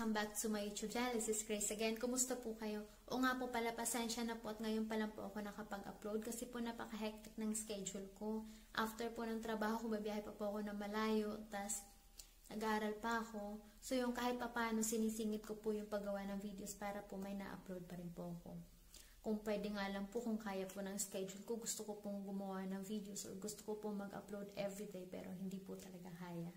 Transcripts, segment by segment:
welcome back to my YouTube channel. This is Grace again. Kumusta po kayo? O nga po pala, pasensya na po at ngayon pa lang po ako nakapag-upload kasi po napaka-hectic ng schedule ko. After po ng trabaho ko, babiyahe pa po ako na malayo, tas nag-aaral pa ako. So yung kahit pa paano, sinisingit ko po yung paggawa ng videos para po may na-upload pa rin po ako. Kung pwede nga lang po, kung kaya po ng schedule ko, gusto ko pong gumawa ng videos or gusto ko pong mag-upload everyday pero hindi po talaga kaya.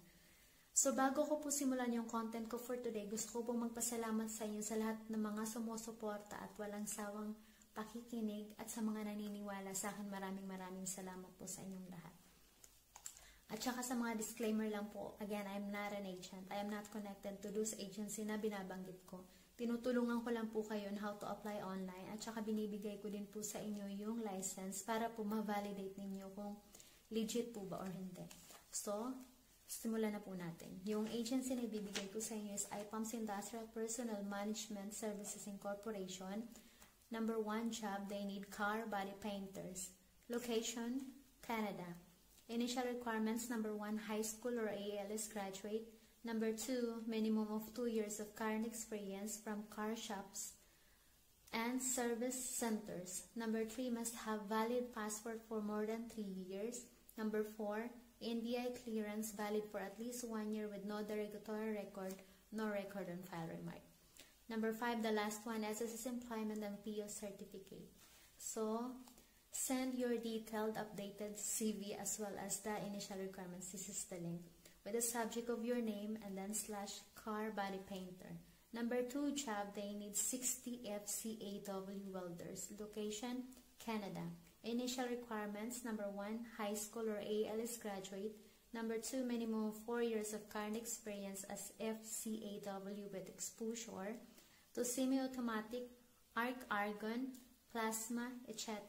So bago ko po simulan yung content ko for today, gusto ko pong magpasalamat sa inyo sa lahat ng mga sumusuporta at walang sawang pakikinig at sa mga naniniwala sa akin. Maraming maraming salamat po sa inyong lahat. At saka sa mga disclaimer lang po, again, I'm not an agent. I am not connected to those agency na binabanggit ko. Tinutulungan ko lang po kayo on how to apply online at saka binibigay ko din po sa inyo yung license para po ma-validate ninyo kung legit po ba or hindi. So, Simulan na po natin. Yung agency na ibibigay ko sa inyo is IPAMS Industrial Personnel Management Services Incorporation. Number one job, they need car body painters. Location, Canada. Initial requirements, number one, high school or ALS graduate. Number two, minimum of two years of current experience from car shops and service centers. Number three, must have valid passport for more than three years. Number four, NBI clearance valid for at least one year with no derogatory record, no record on file remark. Number five, the last one, SSS employment and PO certificate. So, send your detailed updated CV as well as the initial requirements. This is the link with the subject of your name and then slash car body painter. Number two job, they need 60 FCAW welders. Location, Canada. Initial requirements, number one, high school or ALS graduate. Number two, minimum four years of current experience as FCAW with exposure to semi-automatic, arc argon, plasma, etc.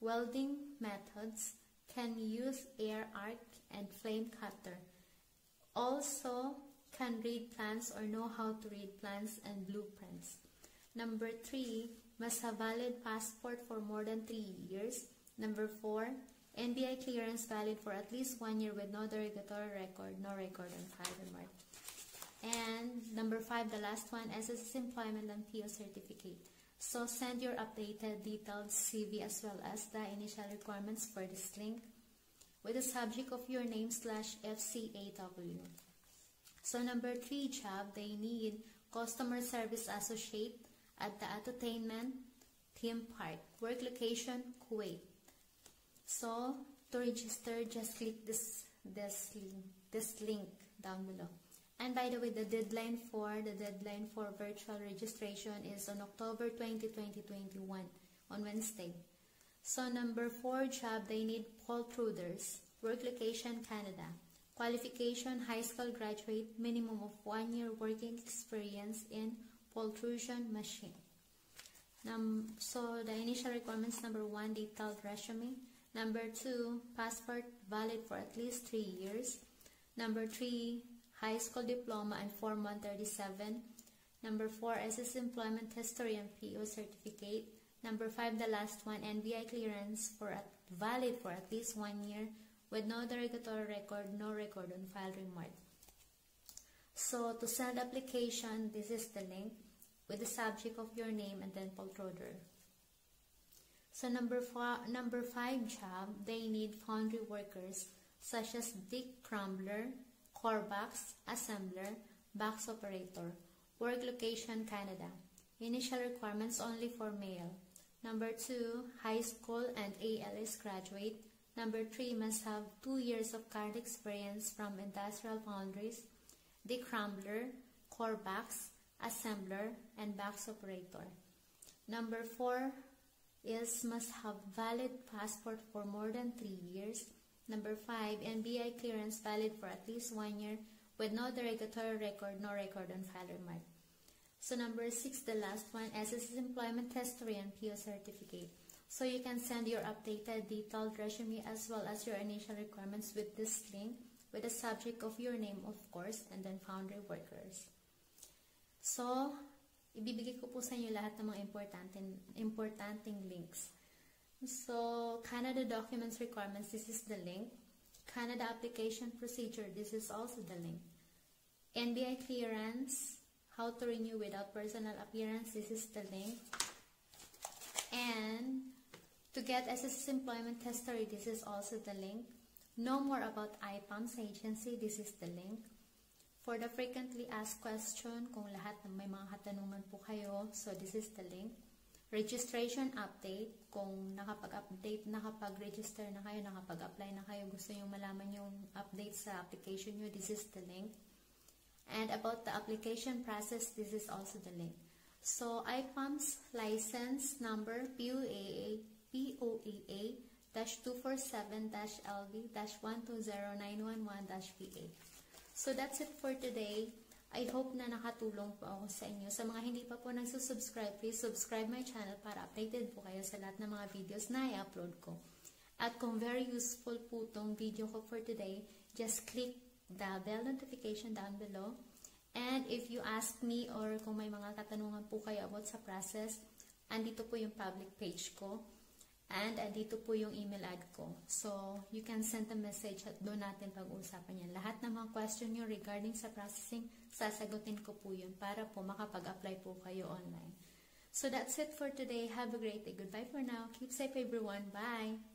Welding methods can use air arc and flame cutter. Also can read plans or know how to read plans and blueprints. Number three, must have valid passport for more than three years. Number four, NBI clearance valid for at least one year with no derogatory record, no record on file. And number five, the last one, SSS employment and PO certificate. So send your updated detailed CV as well as the initial requirements for this link with the subject of your name slash FCAW. So number three job, they need customer service associate at the entertainment theme park. Work location, Kuwait. So, to register, just click this, this, link, this link down below. And by the way, the deadline for the deadline for virtual registration is on October 20, 2021 on Wednesday. So number four job, they need Pultruders. Work location, Canada. Qualification, high school graduate, minimum of one year working experience in pultrusion machine. Num so the initial requirements number one, detailed resume. Number two, passport valid for at least three years. Number three, high school diploma and Form 137. Number four, SS employment history and PO certificate. Number five, the last one, NBI clearance for at, valid for at least one year with no derogatory record, no record on file remark. So to send application, this is the link with the subject of your name and then Pultruder. So number four, number five job, they need foundry workers such as decrumbler, core box, assembler, box operator. Work location Canada. Initial requirements only for male. Number two, high school and ALS graduate. Number three, must have two years of card experience from industrial foundries decrumbler, core box, assembler, and box operator. Number four is must have valid passport for more than three years. Number five, NBI clearance valid for at least one year with no derogatory record, no record on file remark. So number six, the last one, SSS employment history and PO certificate. So you can send your updated detailed resume as well as your initial requirements with this link with the subject of your name, of course, and then foundry workers. So, ibibigay ko po sa inyo lahat ng mga importanteng, importanteng links. So, Canada Documents Requirements, this is the link. Canada Application Procedure, this is also the link. NBI Clearance, how to renew without personal appearance. This is the link. And to get SSS employment history, this is also the link. Know more about IPAMS agency, this is the link. For the frequently asked question, kung lahat ng may mga katanungan po kayo, so this is the link. Registration update, kung nakapag-update, nakapag-register na kayo, nakapag-apply na kayo, gusto nyo malaman yung update sa application nyo, this is the link. And about the application process, this is also the link. So, IPAMS license number POAA, POAA 247-LV-120911-PA. So, that's it for today. I hope na nakatulong po ako sa inyo. Sa mga hindi pa po nagsusubscribe, please subscribe my channel para updated po kayo sa lahat ng mga videos na i-upload ko. At kung very useful po tong video ko for today, just click the bell notification down below And if you ask me or kung may mga katanungan po kayo about sa process, andito po yung public page ko. And andito po yung email ad ko. So, you can send a message at doon natin pag-uusapan yan. Lahat ng mga question nyo regarding sa processing, sasagutin ko po yun para po makapag-apply po kayo online. So, that's it for today. Have a great day. Goodbye for now. Keep safe everyone. Bye!